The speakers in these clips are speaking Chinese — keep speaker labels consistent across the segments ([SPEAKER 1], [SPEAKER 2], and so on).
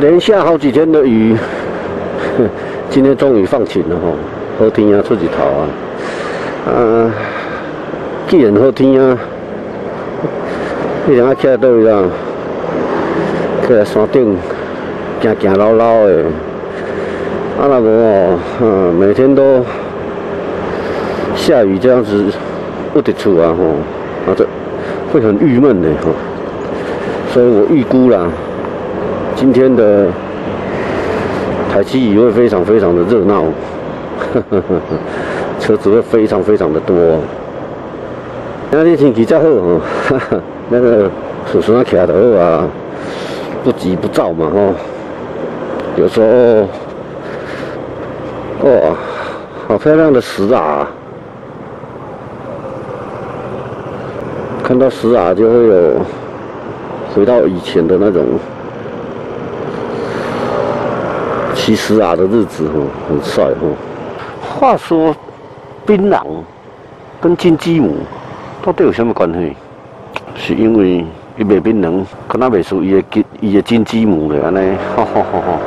[SPEAKER 1] 连下好几天的雨，今天终于放晴了吼，好天啊出日头啊！啊，既然好天啊，你想要徛倒位啦？徛在山顶，行行老老的。啊，那无哦，嗯，每天都下雨这样子不得出啊吼，啊这会很郁闷的吼。所以我预估啦，今天的台七乙会非常非常的热闹，车子会非常非常的多。那天天气较好哦，那个叔叔那徛得好啊，不急不躁嘛吼。有时候。哇，好漂亮的石啊！看到石啊，就会有回到以前的那种其实啊的日子哦，很帅哦。话说，槟榔跟金鸡母到底有什么关系？是因为伊卖槟榔，可能卖出伊的金伊的金鸡母的安尼，哈哈哈哈。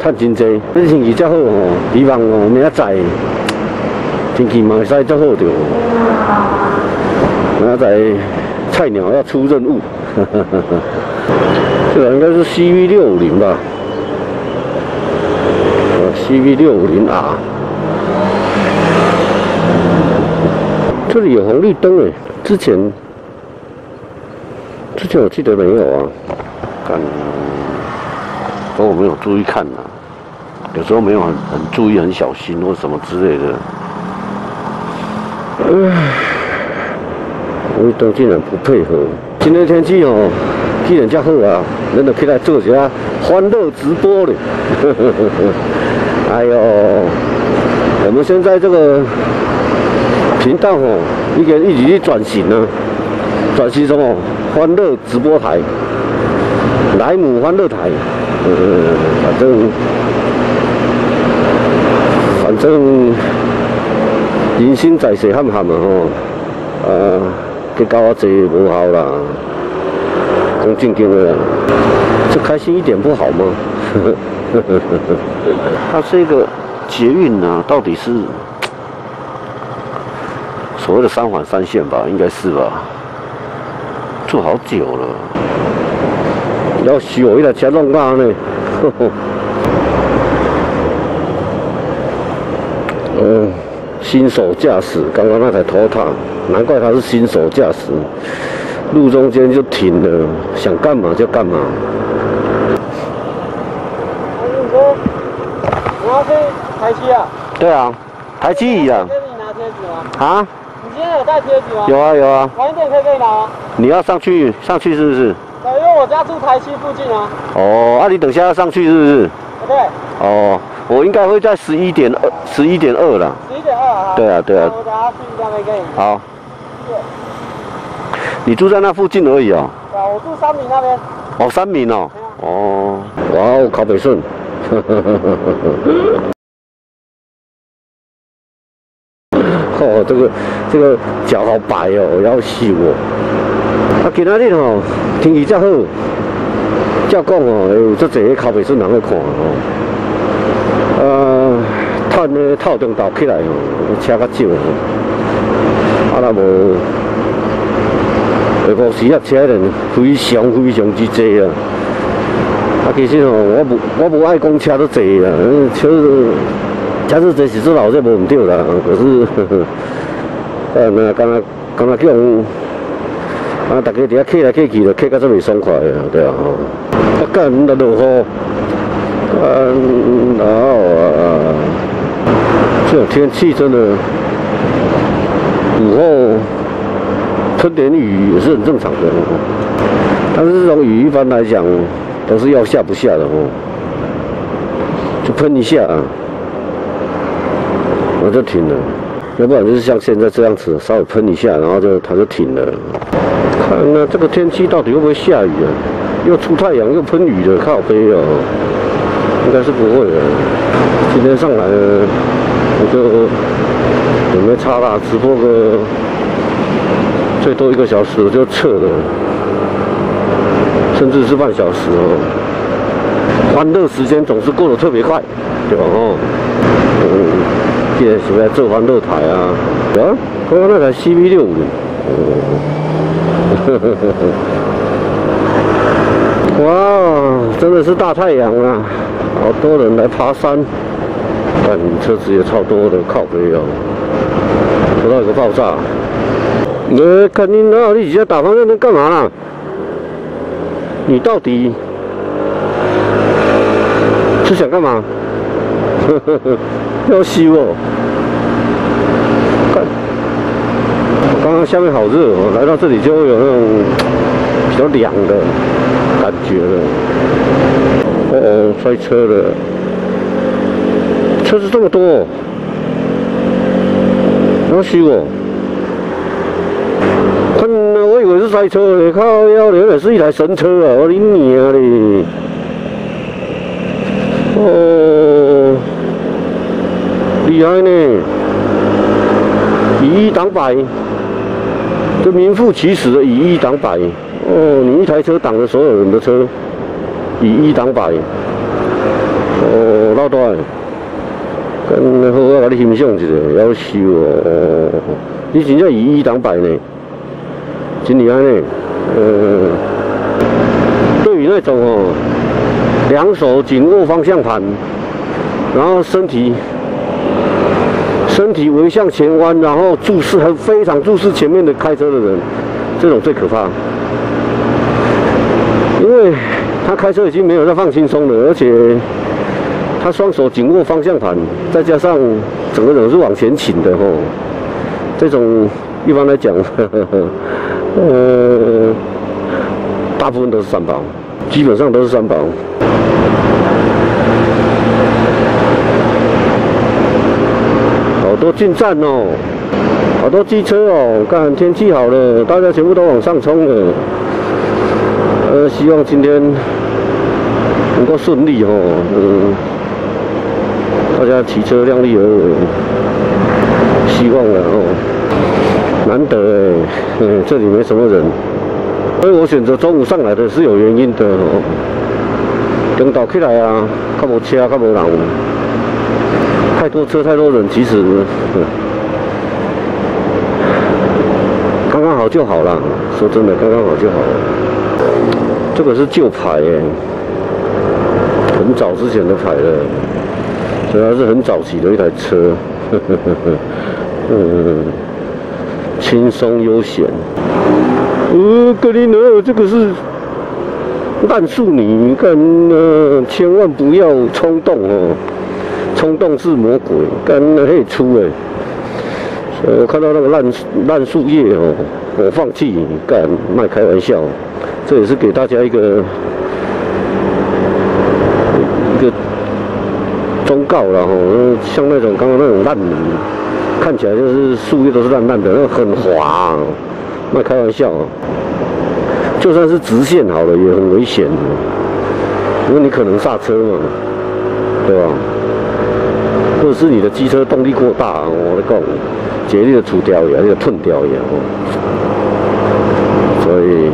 [SPEAKER 1] 赚真济，这天气较好吼，希望明仔载天气嘛会使较好着。明仔载菜鸟要出任务，这个应该是 CV 六五零吧？CV 六五零 R，这里有红绿灯哎，之前之前我记得没有啊，看。都我没有注意看呐，有时候没有很很注意、很小心或什么之类的。唉，我都竟然不配合。今天天气哦，既然这好啊，咱就起来做一下欢乐直播嘞。哎呦，我们现在这个频道哦，已经一直去转型了，转型什么？欢乐直播台，莱姆欢乐台。呃，反正反正人生在世喊喊嘛吼，啊，去搞啊济无效啦，讲正经的，就开心一点不好吗？呵呵 他这个捷运啊，到底是 所谓的三环三线吧？应该是吧？住好久了。要修一台车弄干呢，嗯，新手驾驶，刚刚那台拖塔，难怪他是新手驾驶，路中间就停了，想干嘛就干嘛。
[SPEAKER 2] 你说你要去台七啊？
[SPEAKER 1] 对啊，台七乙啊。
[SPEAKER 2] 给你拿贴纸吗？
[SPEAKER 1] 啊？
[SPEAKER 2] 你今天有带贴纸吗？
[SPEAKER 1] 有啊有啊。
[SPEAKER 2] 晚一点可以给你拿吗？
[SPEAKER 1] 你要上去上去是不是？
[SPEAKER 2] 对，因为我家住台七附近啊。
[SPEAKER 1] 哦，那你等下要上去是不是？
[SPEAKER 2] 对。
[SPEAKER 1] 哦，我应该会在十一点二，十一点二了。
[SPEAKER 2] 十一点二啊。
[SPEAKER 1] 对啊，对啊。
[SPEAKER 2] 我等下去那边给你。
[SPEAKER 1] 好。你住在那附近而已
[SPEAKER 2] 哦。啊，我住三明那边。
[SPEAKER 1] 哦，三明哦。哦。哇哦，考北顺。哦，这个这个脚好白哦，要死我。啊，今仔日吼天气遮好，照讲哦，有足侪靠北顺人去看哦。呃，趁咧透中岛起来哦，车较少哦。啊，若无下晡时啊，车人非常非常之多啊。啊，其实吼，我无我无爱讲车都坐啊，车车子多是做老这无唔对啦。可是，呃，那刚刚刚刚叫。啊！大家伫遐客来客去，就客到这么爽快啊，对啊吼！啊，干那落雨，干然后啊，这种天气真的午后喷点雨也是很正常的。但是这种雨一般来讲都是要下不下的哦，就喷一下啊，我就停了。要不然就是像现在这样子，稍微喷一下，然后就它就停了。看那这个天气到底会不会下雨啊？又出太阳又喷雨的，靠背哦，应该是不会的。今天上来我就准备差啦，直播个最多一个小时我就撤了。甚至是半小时哦。欢乐时间总是过得特别快，对吧？哦，嗯，现在是在做欢乐台啊，啊，刚刚那台 CB 六五，哇，真的是大太阳啊！好多人来爬山，但车子也超多的，靠背哦，不到一个爆炸。呃，看你那，你在打方向灯干嘛啦？你到底是想干嘛？呵呵呵，要吸我？刚刚下面好热我，来到这里就有那种比较凉的感觉了。哦，摔车了，车子这么多，要吸我？看，我是塞车嘞，靠！要原来是一台神车啊！我的娘嘞！哦，厉害呢！以一挡百，这名副其实的以一挡百。哦，你一台车挡着所有人的车，以一挡百。哦，老大，跟好我甲你欣赏一下，夭寿哦！你真正以一挡百呢？真厉害呢，呃，对于那种哦，两手紧握方向盘，然后身体身体微向前弯，然后注视很非常注视前面的开车的人，这种最可怕，因为他开车已经没有在放轻松了，而且他双手紧握方向盘，再加上整个人是往前倾的哦，这种一般来讲。呵呵呵呃，大部分都是三包，基本上都是三包。好多进站哦，好多机车哦。看天气好了，大家全部都往上冲了。呃，希望今天能够顺利哦。嗯，大家骑车量力而为，希望了哦。难得哎，嗯，这里没什么人，所以我选择中午上来的是有原因的哦。等到起来啊，看无车，看无人，太多车，太多人，其实刚刚好就好了。说真的，刚刚好就好了。这个是旧牌哎，很早之前的牌了，所以它是很早期的一台车。呵呵呵嗯。轻松悠闲。呃，格林德，这个是烂树泥，干呃，千万不要冲动哦，冲动是魔鬼，干那很粗哎。我看到那个烂烂树叶哦，我放弃，干，卖开玩笑，这也是给大家一个一个忠告了哦，像那种刚刚那种烂泥。看起来就是树叶都是烂烂的，那个很滑，那开玩笑，就算是直线好了也很危险，因为你可能刹车嘛，对吧？或者是你的机车动力过大，我的讲，竭力的除掉也，那个吞掉也，所以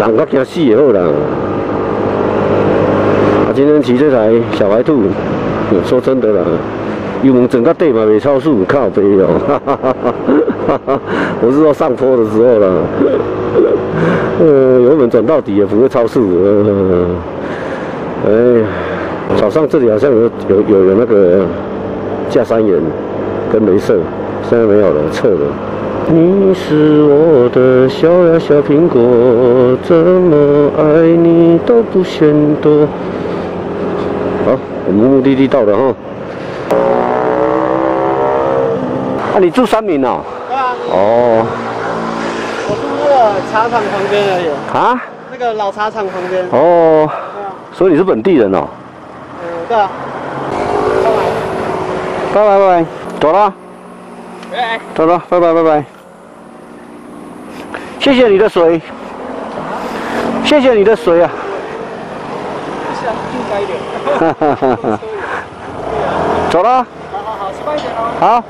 [SPEAKER 1] 人较惊死也好啦。啊，今天骑这台小白兔，说真的啦。油门整个对嘛，没超速，靠背哦，哈哈哈哈哈！我是说上坡的时候了，呃，油门转到底也不会超速，呃，哎，早上这里好像有有有有那个架山岩跟镭射，现在没有了，撤了。你是我的小呀小苹果，怎么爱你都不嫌多。好，我们目的地到了哈。你住三明哦？
[SPEAKER 2] 对啊。
[SPEAKER 1] 哦。
[SPEAKER 2] 我住那个茶厂旁边而已。啊？那个老茶厂旁边。
[SPEAKER 1] 哦。所以你是本地人哦？
[SPEAKER 2] 嗯，对啊。
[SPEAKER 1] 拜拜。拜拜拜拜，走了。哎。走了，拜拜拜拜。谢谢你的水。谢谢你的水啊。
[SPEAKER 2] 哈哈哈哈。
[SPEAKER 1] 走了。
[SPEAKER 2] 好好好，吃快一点哦。
[SPEAKER 1] 好。
[SPEAKER 2] 好。